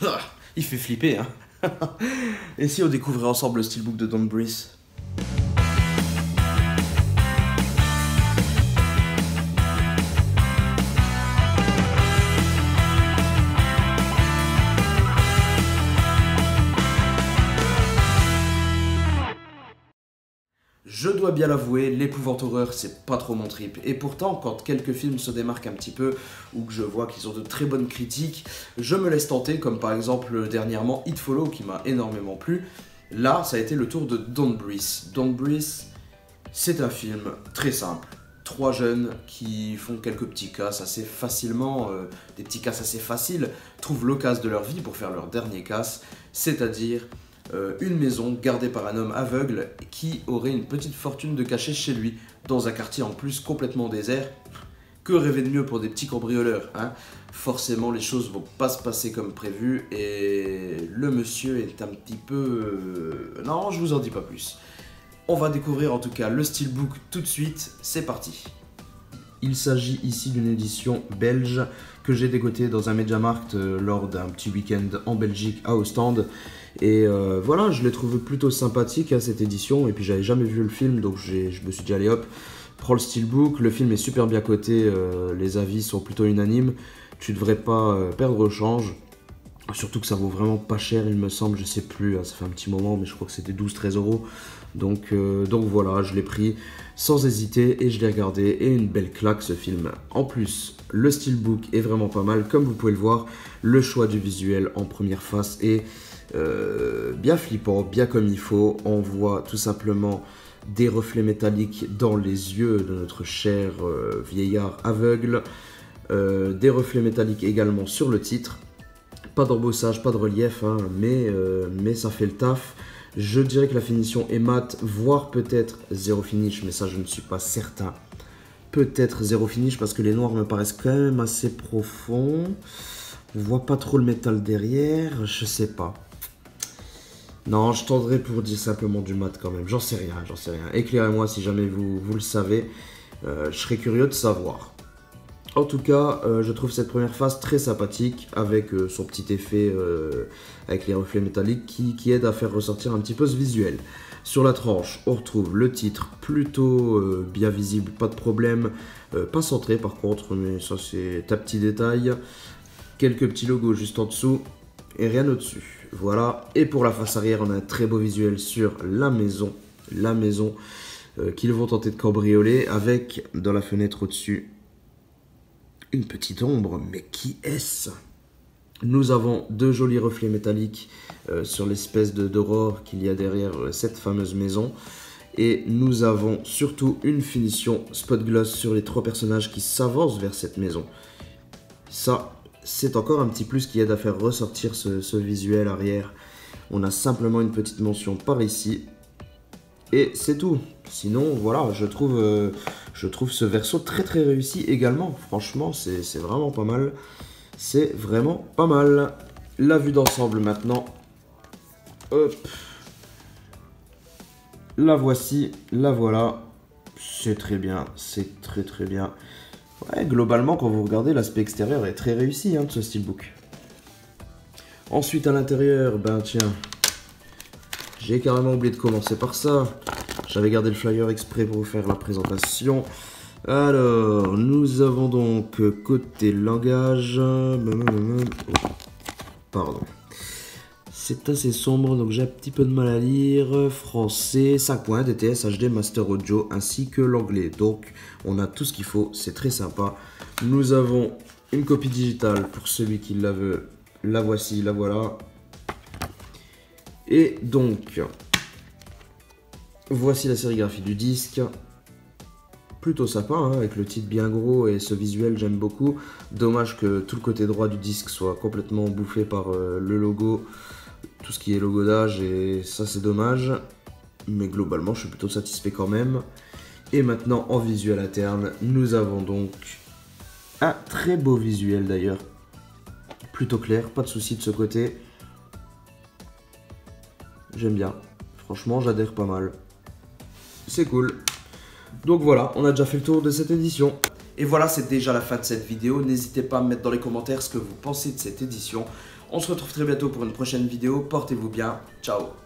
Il fait flipper, hein. Et si on découvrait ensemble le steelbook de Don Brice Je dois bien l'avouer, l'épouvante horreur, c'est pas trop mon trip. Et pourtant, quand quelques films se démarquent un petit peu, ou que je vois qu'ils ont de très bonnes critiques, je me laisse tenter, comme par exemple dernièrement It Follow, qui m'a énormément plu. Là, ça a été le tour de Don't Breathe. Don't Breathe, c'est un film très simple. Trois jeunes qui font quelques petits casses assez facilement, euh, des petits casses assez faciles, trouvent l'occasion de leur vie pour faire leur dernier casse, c'est-à-dire euh, une maison gardée par un homme aveugle qui aurait une petite fortune de cacher chez lui, dans un quartier en plus complètement désert. Que rêver de mieux pour des petits cambrioleurs, hein? Forcément, les choses vont pas se passer comme prévu et le monsieur est un petit peu... Euh, non, je vous en dis pas plus. On va découvrir en tout cas le steelbook tout de suite, c'est parti. Il s'agit ici d'une édition belge que j'ai décotée dans un MediaMarkt euh, lors d'un petit week-end en Belgique à Ostende. Et euh, voilà, je l'ai trouvé plutôt sympathique à hein, cette édition. Et puis j'avais jamais vu le film, donc je me suis dit allez hop, prends le steelbook. Le film est super bien coté, euh, les avis sont plutôt unanimes. Tu devrais pas perdre change. Surtout que ça vaut vraiment pas cher, il me semble, je sais plus, hein, ça fait un petit moment, mais je crois que c'était 12-13 euros. Donc, donc voilà, je l'ai pris sans hésiter et je l'ai regardé. Et une belle claque ce film. En plus, le steelbook est vraiment pas mal, comme vous pouvez le voir. Le choix du visuel en première face est euh, bien flippant, bien comme il faut. On voit tout simplement des reflets métalliques dans les yeux de notre cher euh, vieillard aveugle. Euh, des reflets métalliques également sur le titre. Pas d'embossage, pas de relief, hein, mais, mais ça fait le taf. Je dirais que la finition est mat, voire peut-être zéro finish, mais ça je ne suis pas certain. Peut-être zéro finish parce que les noirs me paraissent quand même assez profonds. On voit pas trop le métal derrière, je sais pas. Non, je tendrai pour dire simplement du mat quand même. J'en sais rien, j'en sais rien. Éclairez-moi si jamais vous, vous le savez. Euh, je serais curieux de savoir. En tout cas, euh, je trouve cette première phase très sympathique avec euh, son petit effet avec les reflets métalliques qui, qui, aide à faire ressortir un petit peu ce visuel. Sur la tranche, on retrouve le titre plutôt bien visible, pas de problème. pas centré par contre, mais ça c'est un petit détail. Quelques petits logos juste en dessous et rien au-dessus. Voilà. Et pour la face arrière, on a un très beau visuel sur la maison. La maison euh, qu'ils vont tenter de cambrioler avec, dans la fenêtre au-dessus, une petite ombre. Mais qui est-ce? Nous avons deux jolis reflets métalliques euh, sur l'espèce d'aurore qu'il y a derrière euh, cette fameuse maison. Et nous avons surtout une finition spot gloss sur les trois personnages qui s'avancent vers cette maison. Ça, c'est encore un petit plus qui aide à faire ressortir ce, visuel arrière. On a simplement une petite mention par ici. Et c'est tout. Sinon, voilà, je trouve, euh, je trouve ce verso très très réussi également. Franchement, c'est vraiment pas mal. C'est vraiment pas mal. La vue d'ensemble maintenant. Hop. La voici, la voilà. C'est très bien, c'est très très bien. Ouais, globalement, quand vous regardez, l'aspect extérieur est très réussi hein, de ce steelbook. Ensuite, à l'intérieur, ben tiens, j'ai carrément oublié de commencer par ça. J'avais gardé le flyer exprès pour vous faire la présentation. Alors, nous avons donc côté langage... Pardon. C'est assez sombre, donc j'ai un petit peu de mal à lire. Français, 5 points, DTS, HD, Master Audio, ainsi que l'anglais. Donc, on a tout ce qu'il faut, c'est très sympa. Nous avons une copie digitale pour celui qui la veut. La voici, la voilà. Et donc, voici la sérigraphie du disque. Plutôt sympa, hein, avec le titre bien gros et ce visuel, j'aime beaucoup. Dommage que tout le côté droit du disque soit complètement bouffé par euh, le logo tout ce qui est logo d'âge et ça c'est dommage. Mais globalement je suis plutôt satisfait quand même. Et maintenant en visuel interne, nous avons donc un très beau visuel d'ailleurs. Plutôt clair, pas de souci de ce côté. J'aime bien. Franchement j'adhère pas mal. C'est cool. Donc voilà, on a déjà fait le tour de cette édition. Et voilà, c'est déjà la fin de cette vidéo. N'hésitez pas à me mettre dans les commentaires ce que vous pensez de cette édition. On se retrouve très bientôt pour une prochaine vidéo. Portez-vous bien. Ciao